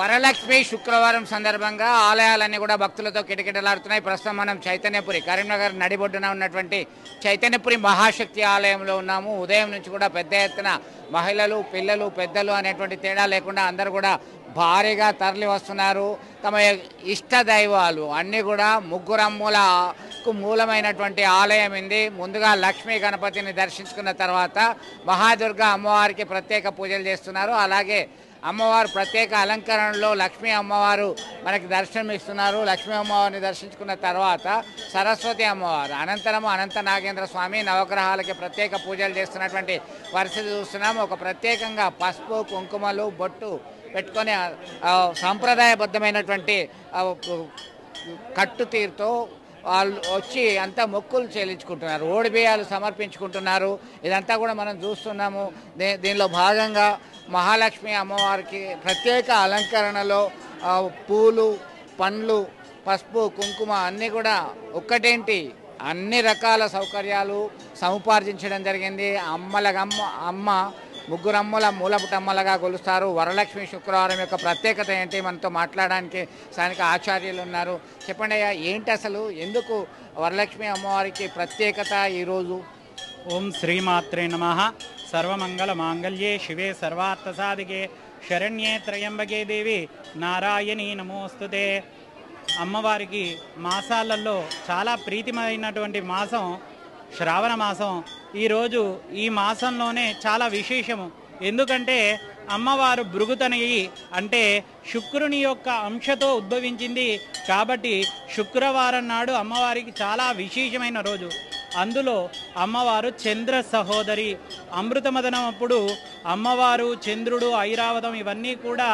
వరలక్ష్మి శుక్రవారం సందర్భంగా ఆలయాలన్నీ కూడా భక్తులతో కిటకిటలాడుతున్నాయి. ప్రస్తుతం మనం చైతన్యపురి కరీంనగర్ నడిబొడ్డున ఉన్నటువంటి చైతన్యపురి మహాశక్తి ఆలయంలో ఉన్నాము. ఉదయం నుంచి కూడా పెద్ద ఎత్తున మహిళలు పిల్లలు పెద్దలు అనేటువంటి తేడా లేకుండా అందరూ కూడా భారీగా తరలి వస్తున్నారు తమ ఇష్ట దైవాలు అన్నీ కూడా కు మూలమైనటువంటి ఆలయం ఇది ముందుగా లక్ష్మీ గణపతిని దర్శించుకున్న తర్వాత మహాదుర్గ అమ్మవారికి ప్రత్యేక పూజలు చేస్తున్నారు. అలాగే అమ్మవారు ప్రత్యేక అలంకరణలో లక్ష్మీ అమ్మవారు మనకి దర్శనం ఇస్తున్నారు. లక్ష్మీ అమ్మవారిని దర్శించుకున్న తర్వాత సరస్వతి అమ్మవారు అనంతరము అనంత నాగేంద్ర స్వామి నవగ్రహాలకి ప్రత్యేక పూజలు చేస్తున్నటువంటి పరిస్థితి చూస్తున్నాము ఒక ప్రత్యేకంగా పసుపు కుంకుమలు బొట్టు పెట్టుకొని సాంప్రదాయబద్ధమైనటువంటి కట్టు తీరుతో వాళ్ళు వచ్చి అంతా మొక్కులు చెల్లించుకుంటున్నారు. ఓడి సమర్పించుకుంటున్నారు. ఇదంతా కూడా మనం చూస్తున్నాము. దీనిలో భాగంగా మహాలక్ష్మి అమ్మవారికి ప్రత్యేక అలంకరణలో పూలు పండ్లు పసుపు కుంకుమ అన్నీ కూడా ఒక్కటేంటి? అన్ని రకాల సౌకర్యాలు సముపార్జించడం జరిగింది. అమ్మలగమ్మ అమ్మ ముగ్గురమ్మల మూలపుటమ్మలుగా కొలుస్తారు వరలక్ష్మి శుక్రవారం యొక్క ప్రత్యేకత ఏంటి? మనతో మాట్లాడడానికి స్థానిక ఆచార్యులు ఉన్నారు. చెప్పండి అయ్యా ఏంటి అసలు? ఎందుకు వరలక్ష్మి అమ్మవారికి ప్రత్యేకత ఈరోజు? ఓం శ్రీమాత్రే నమ. సర్వమంగళ మాంగళ్యే శివే సర్వార్థసాధికే. శరణ్యే త్రయంబకే దేవి. నారాయణి నమోస్తుతే. అమ్మవారికి మాసాలలో చాలా ప్రీతిమైనటువంటి మాసం శ్రావణ మాసం ఈరోజు ఈ మాసంలోనే చాలా విశేషము. ఎందుకంటే అమ్మవారు భృగుతనయి అంటే శుక్రుని యొక్క అంశతో ఉద్భవించింది కాబట్టి శుక్రవారం నాడు అమ్మవారికి చాలా విశేషమైన రోజు. అందులో అమ్మవారు చంద్ర సహోదరి అమృతమదనం అప్పుడు అమ్మవారు చంద్రుడు ఐరావతం ఇవన్నీ కూడా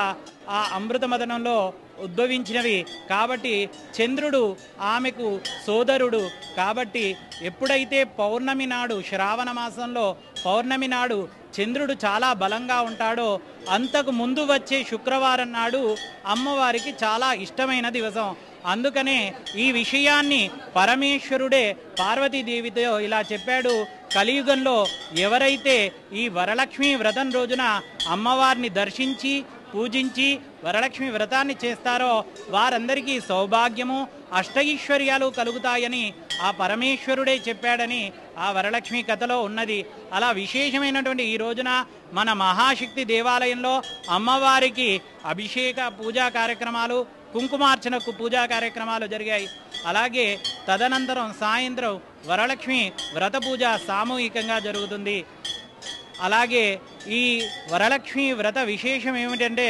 ఆ అమృతమదనంలో ఉద్భవించినవి. కాబట్టి చంద్రుడు ఆమెకు సోదరుడు. కాబట్టి ఎప్పుడైతే పౌర్ణమి నాడు శ్రావణ మాసంలో పౌర్ణమి నాడు చంద్రుడు చాలా బలంగా ఉంటాడో అంతకు ముందు వచ్చే శుక్రవారం నాడు అమ్మవారికి చాలా ఇష్టమైన దివసం. అందుకనే ఈ విషయాన్ని పరమేశ్వరుడే పార్వతీదేవితో ఇలా చెప్పాడు. కలియుగంలో ఎవరైతే ఈ వరలక్ష్మి వ్రతం రోజున అమ్మవారిని దర్శించి పూజించి వరలక్ష్మి వ్రతాన్ని చేస్తారో వారందరికీ సౌభాగ్యము అష్టైశ్వర్యాలు కలుగుతాయని ఆ పరమేశ్వరుడే చెప్పాడని ఆ వరలక్ష్మి కథలో ఉన్నది. అలా విశేషమైనటువంటి ఈ రోజున మన మహాశక్తి దేవాలయంలో అమ్మవారికి అభిషేక పూజా కార్యక్రమాలు కుంకుమార్చనకు పూజా కార్యక్రమాలు జరిగాయి. అలాగే తదనంతరం సాయంత్రం వరలక్ష్మి వ్రత పూజ సామూహికంగా జరుగుతుంది. అలాగే ఈ వరలక్ష్మి వ్రత విశేషం ఏమిటంటే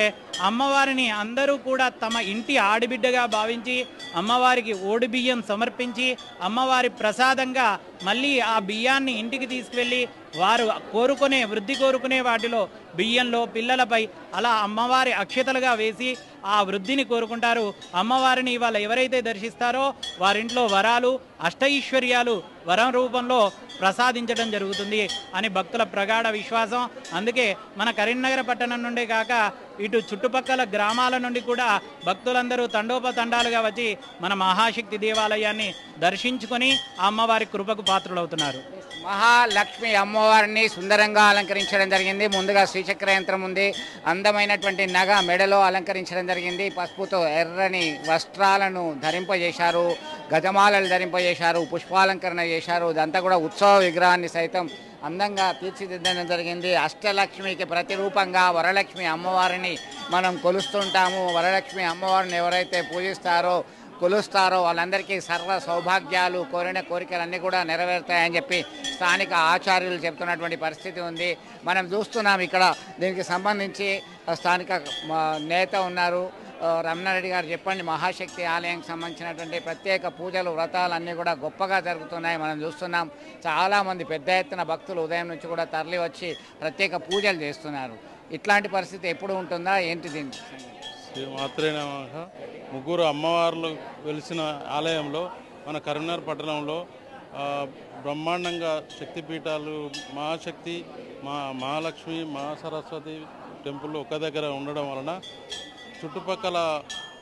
అమ్మవారిని అందరూ కూడా తమ ఇంటి ఆడబిడ్డగా భావించి అమ్మవారికి ఓడి బియ్యం సమర్పించి అమ్మవారి ప్రసాదంగా మళ్ళీ ఆ బియ్యాన్ని ఇంటికి తీసుకువెళ్ళి వారు కోరుకునే వృద్ధి కోరుకునే వాటిలో బియ్యంలో పిల్లలపై అలా అమ్మవారి అక్షతలుగా వేసి ఆ వృద్ధిని కోరుకుంటారు. అమ్మవారిని ఇవాళ ఎవరైతే దర్శిస్తారో వారింట్లో వరాలు అష్టైశ్వర్యాలు వరం రూపంలో ప్రసాదించడం జరుగుతుంది అని భక్తుల ప్రగాఢ విశ్వాసం. అందుకే మన కరీంనగర్ పట్టణం నుండి కాక ఇటు చుట్టుపక్కల గ్రామాల నుండి కూడా భక్తులందరూ తండోపతండాలుగా వచ్చి మన మహాశక్తి దేవాలయాన్ని దర్శించుకొని ఆ అమ్మవారి కృపకు పాత్రులవుతున్నారు. మహాలక్ష్మి అమ్మవారిని సుందరంగా అలంకరించడం జరిగింది. ముందుగా శ్రీచక్ర యంత్రం ఉంది. అందమైనటువంటి నగ మెడలో అలంకరించడం జరిగింది. పసుపుతో ఎర్రని వస్త్రాలను ధరింపజేశారు. గజమాలలు ధరింపజేశారు. పుష్పాలంకరణ చేశారు. ఇదంతా కూడా ఉత్సవ విగ్రహాన్ని సైతం అందంగా తీర్చిదిద్దడం జరిగింది. అష్టలక్ష్మికి ప్రతిరూపంగా వరలక్ష్మి అమ్మవారిని మనం కొలుస్తుంటాము. వరలక్ష్మి అమ్మవారిని ఎవరైతే పూజిస్తారో కొలుస్తారో వాళ్ళందరికీ సర్వ సౌభాగ్యాలు కోరిన కోరికలన్నీ కూడా నెరవేరుతాయని చెప్పి స్థానిక ఆచార్యులు చెప్తున్నటువంటి పరిస్థితి ఉంది. మనం చూస్తున్నాం ఇక్కడ దీనికి సంబంధించి స్థానిక నేత ఉన్నారు. రమణారెడ్డి గారు చెప్పండి మహాశక్తి ఆలయానికి సంబంధించినటువంటి ప్రత్యేక పూజలు వ్రతాలు అన్నీ కూడా గొప్పగా జరుగుతున్నాయి. మనం చూస్తున్నాం చాలామంది పెద్ద ఎత్తున భక్తులు ఉదయం నుంచి కూడా తరలి వచ్చి ప్రత్యేక పూజలు చేస్తున్నారు. ఇట్లాంటి పరిస్థితి ఎప్పుడు ఉంటుందా? ఏంటి దీనికి శ్రీ ముగ్గురు అమ్మవార్లు వెలిసిన ఆలయంలో మన కరీంనగర్ పట్టణంలో బ్రహ్మాండంగా శక్తిపీఠాలు మహాశక్తి మా మహాలక్ష్మి మహాసరస్వతి టెంపుల్ ఒక దగ్గర ఉండడం వలన చుట్టుపక్కల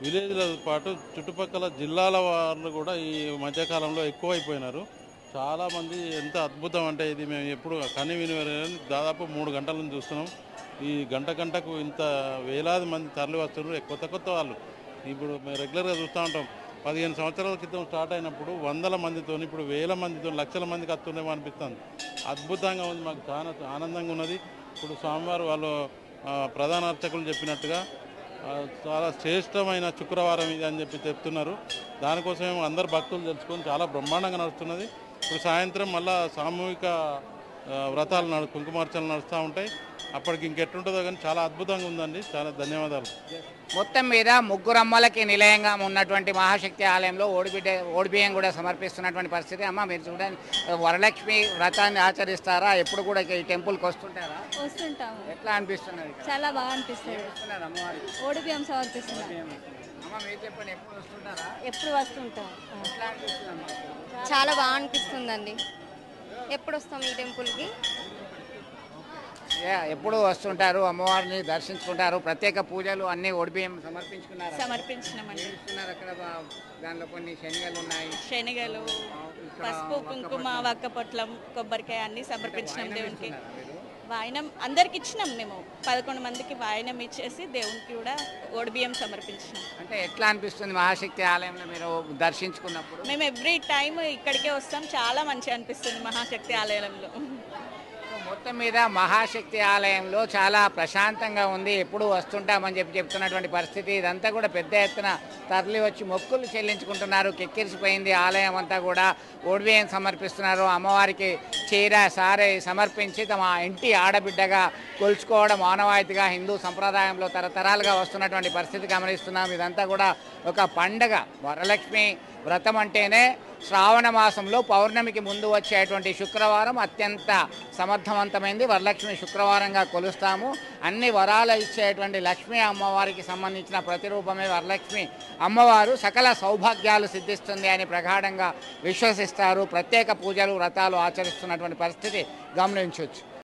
విలేజ్లతో పాటు చుట్టుపక్కల జిల్లాల వాళ్ళు కూడా ఈ మధ్యకాలంలో ఎక్కువైపోయినారు. చాలామంది ఎంత అద్భుతం అంటే ఇది మేము ఎప్పుడు కని వినివరని దాదాపు మూడు గంటల నుంచి చూస్తున్నాం. ఈ గంట గంటకు ఇంత వేలాది మంది తరలి వస్తున్నారు. కొత్త కొత్త వాళ్ళు. ఇప్పుడు మేము రెగ్యులర్గా చూస్తూ ఉంటాం. పదిహేను సంవత్సరాల క్రితం స్టార్ట్ అయినప్పుడు వందల మందితో ఇప్పుడు వేల మందితో లక్షల మందికి వస్తుందేమో అనిపిస్తుంది. అద్భుతంగా ఉంది. మాకు చాలా ఆనందంగా ఉన్నది. ఇప్పుడు స్వామివారు వాళ్ళు ప్రధాన అర్చకులు చెప్పినట్టుగా చాలా శ్రేష్టమైన శుక్రవారం ఇది అని చెప్పి చెప్తున్నారు. దానికోసం అందరు భక్తులు తెలుసుకొని చాలా బ్రహ్మాండంగా నడుస్తున్నది. ఇప్పుడు సాయంత్రం మళ్ళా సామూహిక వ్రతాలు నడు కుంకుమార్చనలు నడుస్తూ ఉంటాయి. అప్పటికి ఇంకెట్టుంటుందో కానీ చాలా అద్భుతంగా ఉందండి. చాలా ధన్యవాదాలు. మొత్తం మీద ముగ్గురమ్మలకి నిలయంగా ఉన్నటువంటి మహాశక్తి ఆలయంలో ఓడిబిడ్డ ఓడిబియ్యం కూడా సమర్పిస్తున్నటువంటి పరిస్థితి. అమ్మ మీరు చూడండి వరలక్ష్మి వ్రతాన్ని ఆచరిస్తారా? ఎప్పుడు కూడా ఈ టెంపుల్కి వస్తుంటారా? వస్తుంటాము. ఎట్లా అనిపిస్తున్నది? చాలా బాగా అనిపిస్తుంది. అమ్మ మీరు చెప్పండి ఎప్పుడు వస్తుంటారా? ఎప్పుడు వస్తుంటాం. చాలా బాగా అనిపిస్తుందండి. ఎప్పుడు వస్తాం ఈ టెంపుల్కి? ఎప్పుడు వస్తుంటారు అమ్మవారిని దర్శించుకుంటారు. ప్రత్యేక పూజలు అన్ని ఓడిబియ్యం సమర్పించుకున్నారు? సమర్పించినామండి. అక్కడ? బా- దానిలో కొన్ని శనిగలు ఉన్నాయి. శనగలు పసుపు కుంకుమ వక్కపొట్లం కొబ్బరికాయ అన్ని సమర్పించినాం దేవునికి. వాయనం అందరికి ఇచ్చినాం మేము. పదకొండు మందికి వాయనం ఇచ్చేసి దేవునికి కూడా ఓడిబియ్యం సమర్పించినాం. అంటే ఎట్లా అనిపిస్తుంది మహాశక్తి ఆలయంలో మీరు దర్శించుకున్నప్పుడు? మేము ఎవ్రీ టైం ఇక్కడికే వస్తాం. చాలా మంచిగా అనిపిస్తుంది మహాశక్తి ఆలయంలో. మొత్తం మీద మహాశక్తి ఆలయంలో చాలా ప్రశాంతంగా ఉంది. ఎప్పుడు వస్తుంటామని చెప్పి చెప్తున్నటువంటి పరిస్థితి. ఇదంతా కూడా పెద్ద ఎత్తున తరలి వచ్చి మొక్కులు చెల్లించుకుంటున్నారు. కెక్కిరిసిపోయింది ఆలయం అంతా కూడా. ఓడివేయం సమర్పిస్తున్నారు. అమ్మవారికి చీర సారే సమర్పించి తమ ఇంటి ఆడబిడ్డగా కొలుచుకోవడం ఆనవాయితీగా హిందూ సంప్రదాయంలో తరతరాలుగా వస్తున్నటువంటి పరిస్థితి గమనిస్తున్నాం. ఇదంతా కూడా ఒక పండగ. వరలక్ష్మి వ్రతం అంటేనే శ్రావణ మాసంలో పౌర్ణమికి ముందు వచ్చేటువంటి శుక్రవారం అత్యంత సమర్థవంతమైంది. వరలక్ష్మి శుక్రవారంగా కొలుస్తాము. అన్ని వరాలు ఇచ్చేటువంటి లక్ష్మీ అమ్మవారికి సంబంధించిన ప్రతిరూపమే వరలక్ష్మి అమ్మవారు. సకల సౌభాగ్యాలు సిద్ధిస్తుంది అని ప్రగాఢంగా విశ్వసిస్తారు. ప్రత్యేక పూజలు వ్రతాలు ఆచరిస్తున్నటువంటి పరిస్థితి గమనించవచ్చు